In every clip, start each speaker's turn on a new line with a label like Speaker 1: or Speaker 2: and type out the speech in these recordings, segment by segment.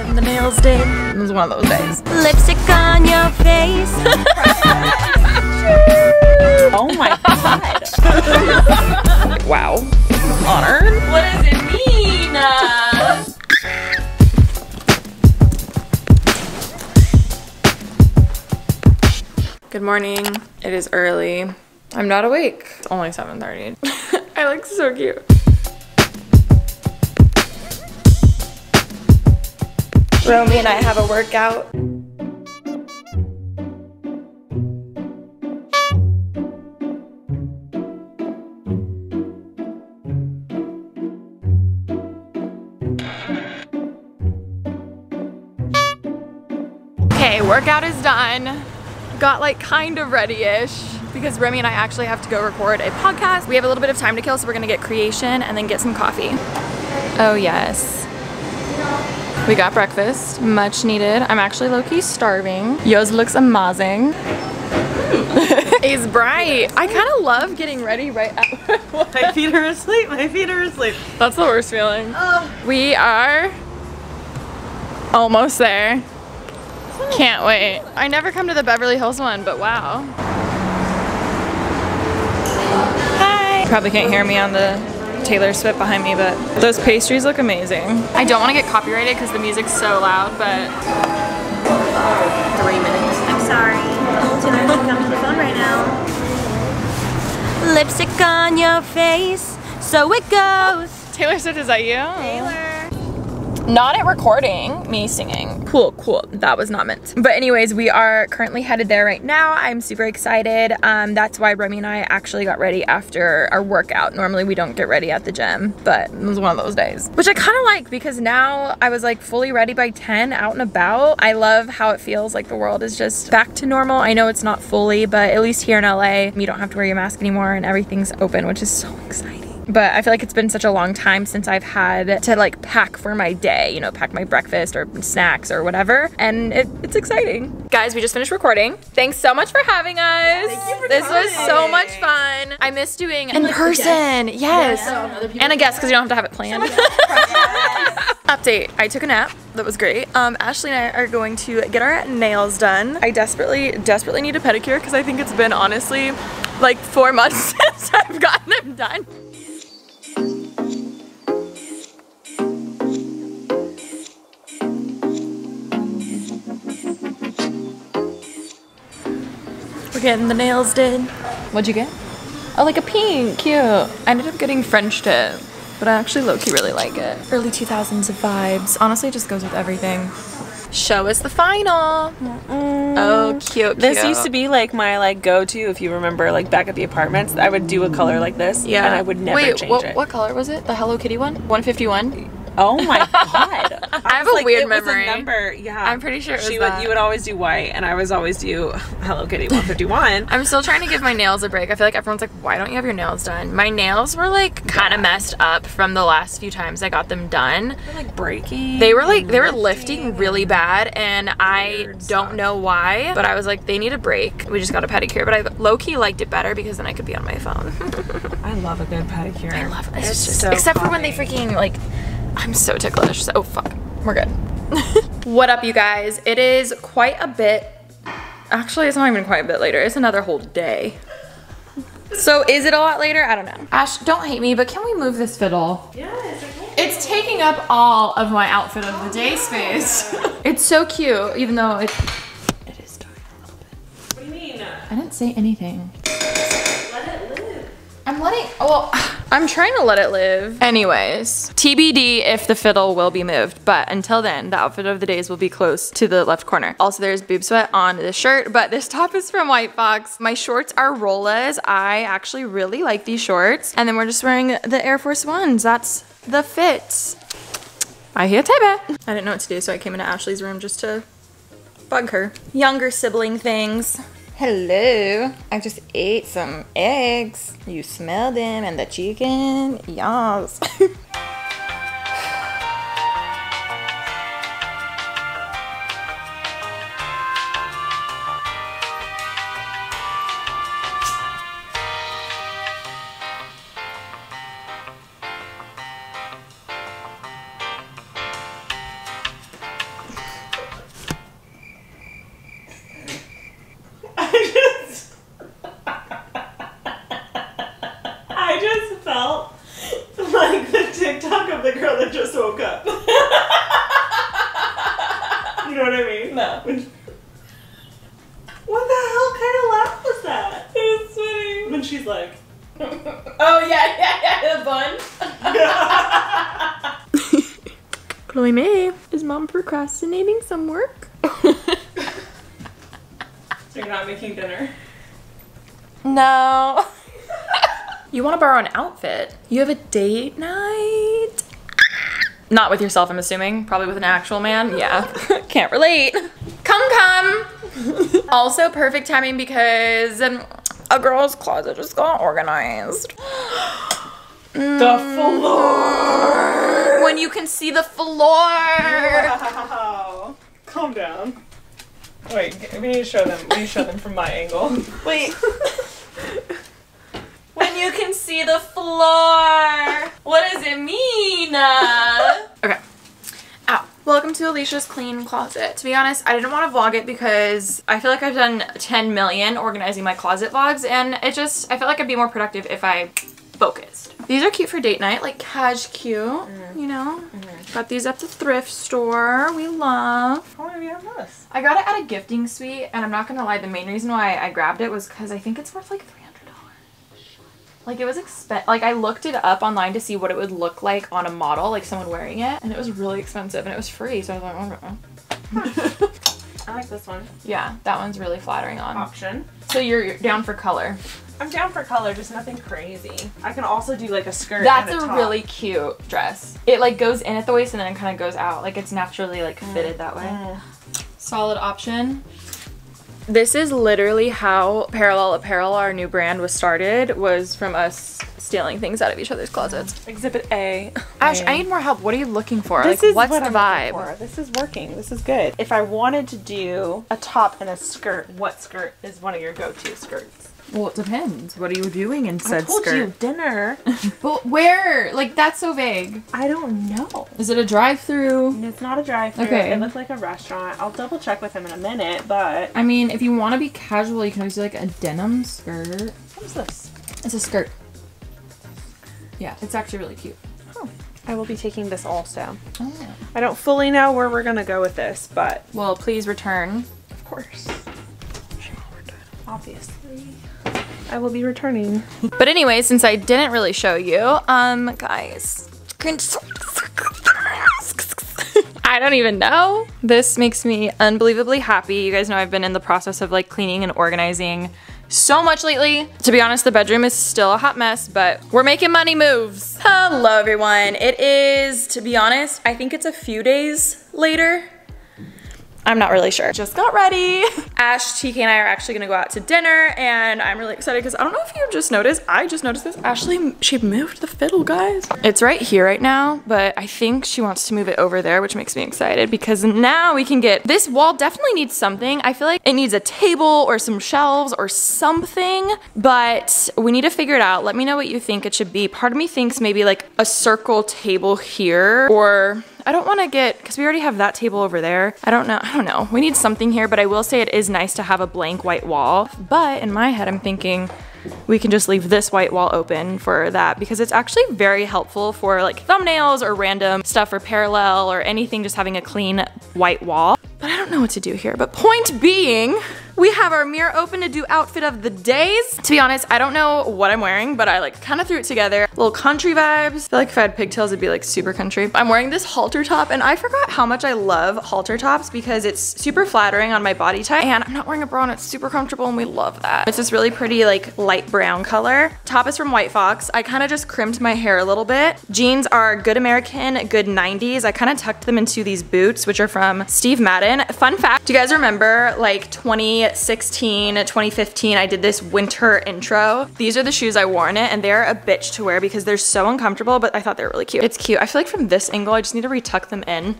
Speaker 1: getting the nails did. It was one of those days.
Speaker 2: Lipstick on your face.
Speaker 3: Oh my god.
Speaker 1: Wow. Honored.
Speaker 3: what does it mean?
Speaker 1: Good morning. It is early. I'm not awake. It's only 7.30. I look so cute. Romy and I have a workout. Okay, workout is done. Got like kind of ready-ish because Remy and I actually have to go record a podcast. We have a little bit of time to kill, so we're gonna get creation and then get some coffee. Oh yes. We got breakfast, much needed. I'm actually low-key starving. Yours looks amazing. He's bright. I kind of love getting ready right at
Speaker 3: my feet are asleep. My feet are asleep.
Speaker 1: That's the worst feeling. Oh. We are almost there. Can't wait. I never come to the Beverly Hills one, but wow. Hi. Probably can't hear me on the Taylor Swift behind me, but those pastries look amazing. I don't want to get copyrighted because the music's so loud, but
Speaker 2: Three minutes. I'm sorry. Taylor can come to the phone right now. Lipstick on your face. So it goes.
Speaker 1: Taylor Swift, is that you?
Speaker 2: Taylor.
Speaker 1: Not at recording me singing. Cool, cool. That was not meant. But anyways, we are currently headed there right now. I'm super excited. Um, that's why Remy and I actually got ready after our workout. Normally we don't get ready at the gym, but it was one of those days. Which I kind of like because now I was like fully ready by 10 out and about. I love how it feels like the world is just back to normal. I know it's not fully, but at least here in LA, you don't have to wear your mask anymore and everything's open, which is so exciting but I feel like it's been such a long time since I've had to like pack for my day, you know, pack my breakfast or snacks or whatever, and it, it's exciting. Guys, we just finished recording. Thanks so much for having us. this was so much fun. I miss doing in person. Yes. And a guest because you don't have to have it planned. Update. I took a nap. That was great. Um, Ashley and I are going to get our nails done. I desperately, desperately need a pedicure because I think it's been honestly like four months since I've gotten them done. We're getting the nails did. What'd you get? Oh, like a pink, cute. I ended up getting French tip, but I actually low-key really like it. Early 2000s vibes. Honestly, it just goes with everything. Show us the final. Oh, cute,
Speaker 3: This used to be like my like go-to if you remember like back at the apartments. I would do a color like this.
Speaker 1: Yeah.
Speaker 3: And I would never
Speaker 1: Wait,
Speaker 3: change
Speaker 1: what,
Speaker 3: it.
Speaker 1: what color was it? The Hello Kitty one? 151?
Speaker 3: Oh my god.
Speaker 1: I have a
Speaker 3: like,
Speaker 1: weird
Speaker 3: it was
Speaker 1: memory.
Speaker 3: a number. Yeah.
Speaker 1: I'm pretty sure it
Speaker 3: she
Speaker 1: was
Speaker 3: would you would always do white and I was always do Hello Kitty 151.
Speaker 1: I'm still trying to give my nails a break. I feel like everyone's like, why don't you have your nails done? My nails were like kind of messed up from the last few times I got them done.
Speaker 3: They're, like breaking.
Speaker 1: They were like they were lifting really bad and I don't
Speaker 3: stuff.
Speaker 1: know why, but I was like they need a break. We just got a pedicure, but I low key liked it better because then I could be on my phone.
Speaker 3: I love a good pedicure.
Speaker 1: I love it. It's,
Speaker 3: It's
Speaker 1: just
Speaker 3: so
Speaker 1: except for when they freaking like I'm so ticklish. So oh, fuck. We're good. what up you guys? It is quite a bit actually it's not even quite a bit later. It's another whole day. So is it a lot later? I don't know. Ash, don't hate me, but can we move this fiddle?
Speaker 3: Yes,
Speaker 1: It's taking up all of my outfit of the day space. it's so cute, even though it it is dark a little bit.
Speaker 3: What do you mean?
Speaker 1: I didn't say anything.
Speaker 3: Let it live.
Speaker 1: I'm letting, well, I'm trying to let it live. Anyways, TBD if the fiddle will be moved, but until then, the outfit of the days will be close to the left corner. Also, there's boob sweat on this shirt, but this top is from White Fox. My shorts are Rollas. I actually really like these shorts. And then we're just wearing the Air Force Ones. That's the fit. I hear Tebe. I didn't know what to do, so I came into Ashley's room just to bug her. Younger sibling things. Hello. I just ate some eggs. You smell them and the chicken. Yes. Oh yeah, yeah, yeah, the bun. Chloe Mae, is mom procrastinating some work?
Speaker 3: So you're not making dinner?
Speaker 1: No. you want to borrow an outfit? You have a date night? Not with yourself, I'm assuming. Probably with an actual man. Yeah. Can't relate. Come, come. also, perfect timing because um, a girl's closet just got organized.
Speaker 3: The floor.
Speaker 1: When you can see the floor.
Speaker 4: wow. Calm down.
Speaker 3: Wait, we need to show them. We need to show them from my angle.
Speaker 1: Wait. when you can see the floor. What does it mean? Welcome to Alisha's clean closet. To be honest, I didn't want to vlog it because I feel like I've done 10 million organizing my closet vlogs and it just, I felt like I'd be more productive if I focused. These are cute for date night, like cash cute, mm-hmm. you know? Mm-hmm. Got these at the thrift store. We love.
Speaker 3: Oh, How long have you had this?
Speaker 1: I got it at a gifting suite, and I'm not gonna lie, the main reason why I grabbed it was because I think it's worth like $300. Like it was expen like I looked it up online to see what it would look like on a model, like someone wearing it, and it was really expensive and it was free, so I was like, okay.
Speaker 3: I like this one.
Speaker 1: Yeah, that one's really flattering on.
Speaker 3: Option.
Speaker 1: So you're, you're down for color.
Speaker 3: I'm down for color, just nothing crazy. I can also do like a skirt.
Speaker 1: That's
Speaker 3: and
Speaker 1: a
Speaker 3: top.
Speaker 1: really cute dress. It like goes in at the waist and then it kind of goes out. Like it's naturally like fitted that way.
Speaker 3: Mm.
Speaker 1: Solid option. This is literally how Parallel Apparel, our new brand, was started, was from us stealing things out of each other's closets.
Speaker 3: Exhibit A.
Speaker 1: Ash, I need more help. What are you looking for?
Speaker 3: This
Speaker 1: like,
Speaker 3: is
Speaker 1: what's
Speaker 3: what
Speaker 1: the
Speaker 3: I'm
Speaker 1: vibe?
Speaker 3: This is working. This is good. If I wanted to do a top and a skirt, what skirt is one of your go-to skirts?
Speaker 1: Well, it depends. What are you doing in
Speaker 3: I
Speaker 1: said
Speaker 3: told
Speaker 1: skirt?
Speaker 3: you dinner.
Speaker 1: But where? Like, that's so vague.
Speaker 3: I don't know.
Speaker 1: Is it a drive-through?
Speaker 3: It's not a drive-through.
Speaker 1: Okay.
Speaker 3: It looks like a restaurant. I'll double check with him in a minute, but
Speaker 1: I mean, if you want to be casual, you can always do like a denim skirt.
Speaker 3: what's this?
Speaker 1: It's a skirt. Yeah, it's actually really cute.
Speaker 3: I will be taking this also.
Speaker 1: Oh.
Speaker 3: I don't fully know where we're gonna go with this, but
Speaker 1: Well, please return.
Speaker 3: of course, obviously, I will be returning.
Speaker 1: But anyway, since I didn't really show you, um, guys, I don't even know. This makes me unbelievably happy. You guys know I've been in the process of like cleaning and organizing so much lately. To be honest, the bedroom is still a hot mess, but we're making money moves. Hello everyone. It is, to be honest, I think it's a few days later. I'm not really sure. Just got ready. Ash, TK, and I are actually gonna go out to dinner, and I'm really excited because I don't know if you just noticed, I just noticed this. Ashley, she moved the fiddle, guys. It's right here right now, but I think she wants to move it over there, which makes me excited because now we can get, this wall definitely needs something. I feel like it needs a table or some shelves or something, but we need to figure it out. Let me know what you think it should be. Part of me thinks maybe like a circle table here or I don't want to get because we already have that table over there. I don't know. I don't know. We need something here, but I will say it is nice to have a blank white wall. But in my head, I'm thinking we can just leave this white wall open for that because it's actually very helpful for like thumbnails or random stuff or parallel or anything just having a clean white wall. But I don't know what to do here. But point being, we have our mirror open to do outfit of the days. To be honest, I don't know what I'm wearing, but I like kind of threw it together. Little country vibes. I feel like if I had pigtails, it'd be like super country. I'm wearing this halter top and I forgot how much I love halter tops because it's super flattering on my body type and I'm not wearing a bra and it's super comfortable and we love that. It's this really pretty like light brown color. Top is from White Fox. I kind of just crimped my hair a little bit. Jeans are good American, good 90s. I kind of tucked them into these boots, which are from Steve Madden. Fun fact, do you guys remember like 2016, 2015, I did this winter intro. These are the shoes I wore in it and they're a bitch to wear because they're so uncomfortable, but I thought they were really cute. It's cute. I feel like from this angle, I just need to retuck them in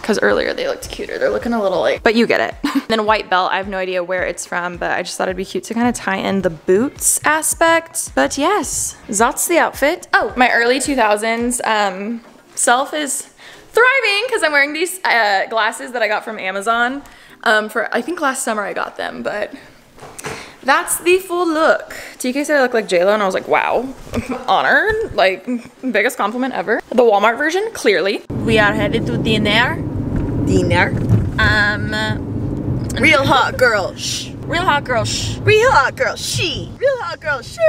Speaker 1: because earlier they looked cuter. They're looking a little like, but you get it. then white belt, I have no idea where it's from, but I just thought it'd be cute to kind of tie in the boots aspect. But yes, that's the outfit. Oh, my early 2000s um, self is thriving because I'm wearing these uh, glasses that I got from Amazon um, for, I think last summer I got them, but that's the full look. TK said I look like JLo and I was like, wow, honored, like biggest compliment ever. The Walmart version, clearly.
Speaker 2: We are headed to dinner.
Speaker 5: dinner.
Speaker 1: Um,
Speaker 5: Real hot girl. Shh.
Speaker 1: real hot girl. Shh.
Speaker 5: Real hot girl. She. Real hot girl. She.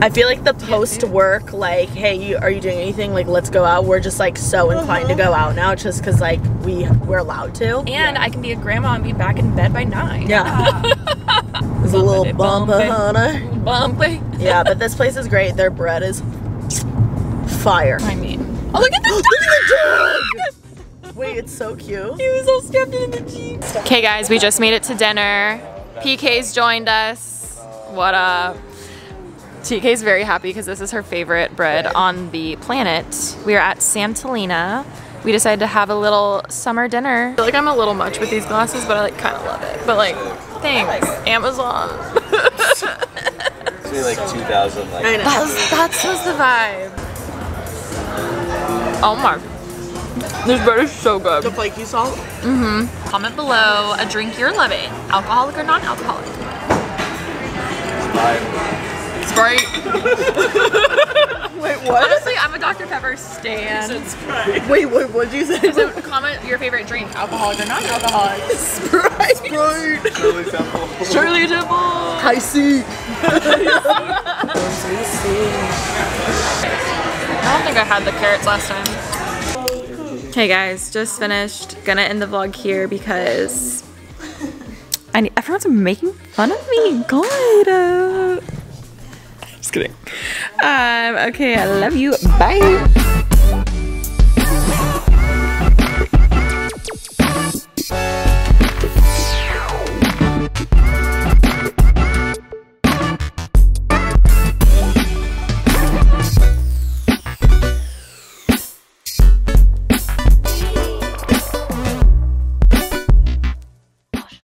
Speaker 5: I feel like the post work, like, hey, you, are you doing anything? Like, let's go out. We're just like so inclined to uh-huh. go out now, just because like we we're allowed to.
Speaker 1: And I can be a grandma and be back in bed by nine.
Speaker 5: Yeah. Ah. It's a little
Speaker 1: bumpity.
Speaker 5: honey.
Speaker 1: Bumpy.
Speaker 5: Yeah, but this place is great. Their bread is fire.
Speaker 1: I mean, oh look at the dog!
Speaker 5: Wait, it's so cute.
Speaker 1: He was all strapped in the jeep. Okay, guys, we just made it to dinner. TK's joined us. What up? TK's very happy because this is her favorite bread on the planet. We are at Santolina. We decided to have a little summer dinner. I feel like I'm a little much with these glasses, but I like kind of love it. But like, thanks, Amazon.
Speaker 6: It's like 2000, like
Speaker 5: I know.
Speaker 1: That's, that's was the vibe. Oh my. This bread is so good.
Speaker 5: The flaky salt. Mm-hmm.
Speaker 1: Comment below a drink you're loving, alcoholic or non-alcoholic. Sprite.
Speaker 5: Wait, what?
Speaker 1: Honestly, I'm a Dr. Pepper stan.
Speaker 5: Wait, wait, what did you say?
Speaker 1: So comment your favorite drink, alcoholic or non-alcoholic.
Speaker 5: Sprite. Sprite.
Speaker 6: Shirley Temple.
Speaker 1: Shirley Temple.
Speaker 5: Hi-C.
Speaker 1: I don't think I had the carrots last time. Okay guys, just finished. Gonna end the vlog here because I need, everyone's making fun of me. God. uh, Just kidding. Um, okay, I love you. Bye.